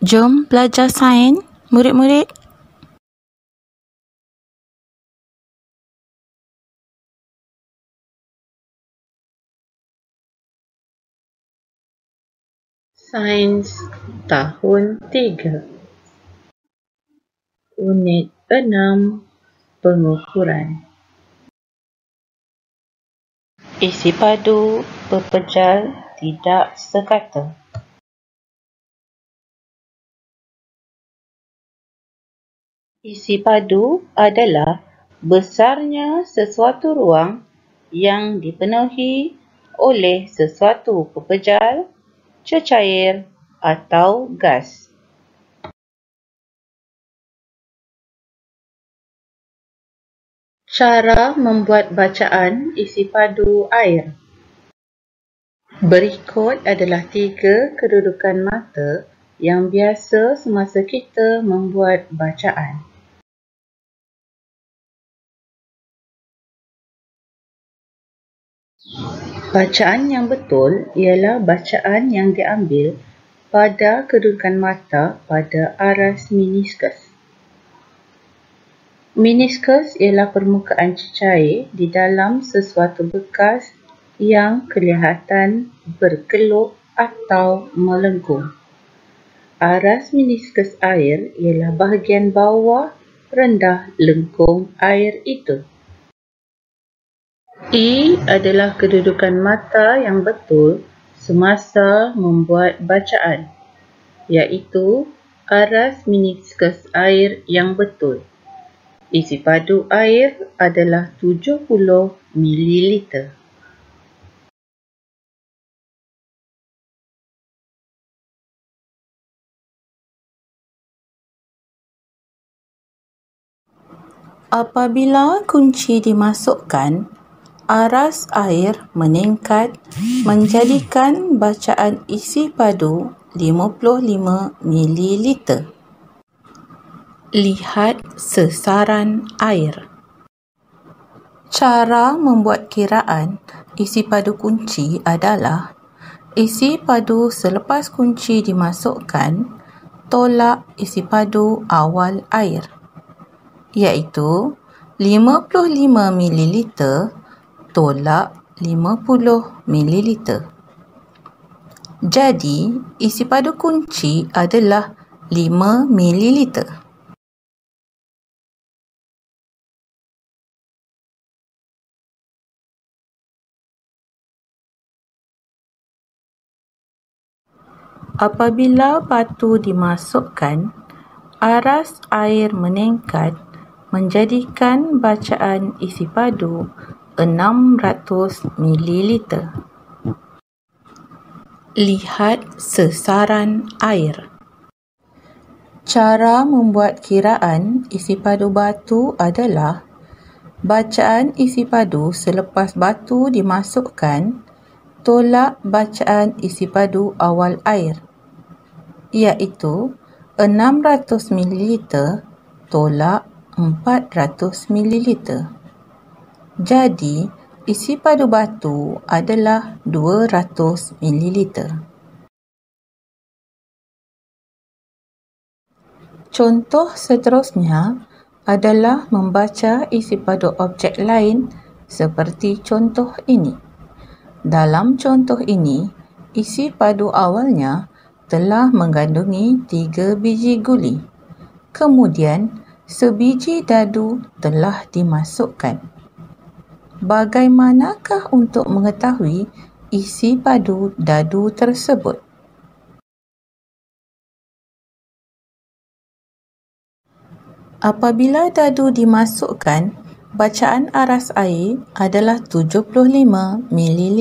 Jom belajar sains, murid-murid. Sains tahun 3 Unit 6 Pengukuran. Isi padu pepejal tidak sekata Isi padu adalah besarnya sesuatu ruang yang dipenuhi oleh sesuatu pepejal cecair atau gas. Cara membuat bacaan isi padu air. Berikut adalah tiga kedudukan mata yang biasa semasa kita membuat bacaan. Bacaan yang betul ialah bacaan yang diambil pada kedudukan mata pada aras meniskus. Meniskus ialah permukaan cecair di dalam sesuatu bekas yang kelihatan berkeluk atau melengkung. Aras meniskus air ialah bahagian bawah rendah lengkung air itu. E adalah kedudukan mata yang betul semasa membuat bacaan, iaitu aras meniskus air yang betul. Isi padu air adalah 70 ml. Apabila kunci dimasukkan, aras air meningkat menjadikan bacaan isi padu 55 ml. Lihat sesaran air. Cara membuat kiraan isi padu kunci adalah isi padu selepas kunci dimasukkan tolak isi padu awal air iaitu 55 ml tolak 50 ml. Jadi, isi padu kunci adalah 5 ml. Apabila batu dimasukkan, aras air meningkat menjadikan bacaan isi padu 600 ml. Lihat sesaran air. Cara membuat kiraan isi padu batu adalah bacaan isi padu selepas batu dimasukkan tolak bacaan isi padu awal air iaitu 600 ml tolak 400 ml. Jadi, isi padu batu adalah 200 ml. Contoh seterusnya adalah membaca isi padu objek lain seperti contoh ini. Dalam contoh ini, isi padu awalnya telah mengandungi tiga biji guli. Kemudian, sebiji dadu telah dimasukkan. Bagaimanakah untuk mengetahui isi padu dadu tersebut? Apabila dadu dimasukkan, bacaan aras air adalah 75 ml.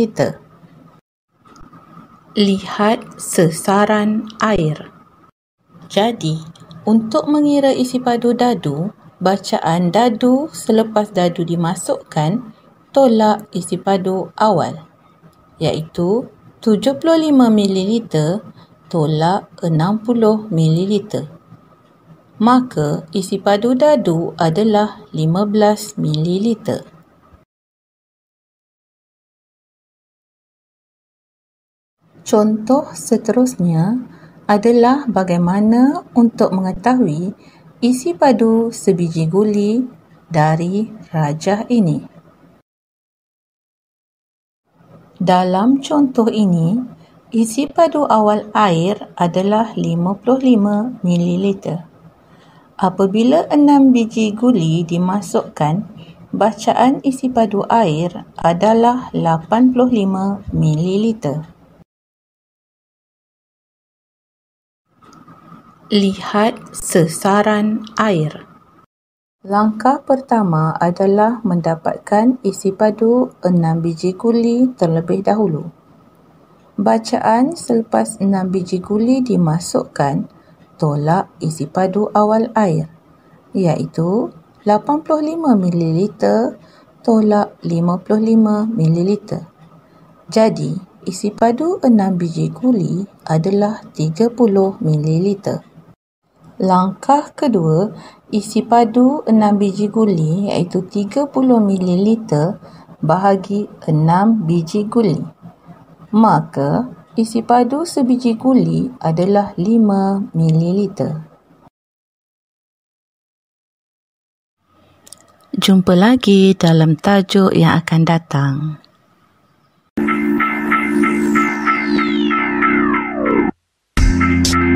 Lihat sesaran air. Jadi, untuk mengira isi padu dadu, bacaan dadu selepas dadu dimasukkan tolak isi padu awal iaitu 75 ml tolak 60 ml. Maka isi padu dadu adalah 15 ml. Contoh seterusnya adalah bagaimana untuk mengetahui isi padu sebiji guli dari rajah ini. Dalam contoh ini, isi padu awal air adalah 55 ml. Apabila 6 biji guli dimasukkan, bacaan isi padu air adalah 85 ml. Lihat sesaran air. Langkah pertama adalah mendapatkan isi padu 6 biji guli terlebih dahulu. Bacaan selepas 6 biji guli dimasukkan, tolak isi padu awal air, iaitu 85 ml tolak 55 ml. Jadi, isi padu 6 biji guli adalah 30 ml. Langkah kedua, isi padu 6 biji guli iaitu 30 ml bahagi 6 biji guli. Maka, isi padu sebiji guli adalah 5 ml. Jumpa lagi dalam tajuk yang akan datang. Thank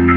you.